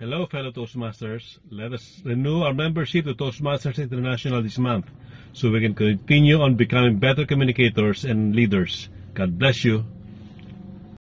Hello, fellow Toastmasters. Let us renew our membership to Toastmasters International this month so we can continue on becoming better communicators and leaders. God bless you.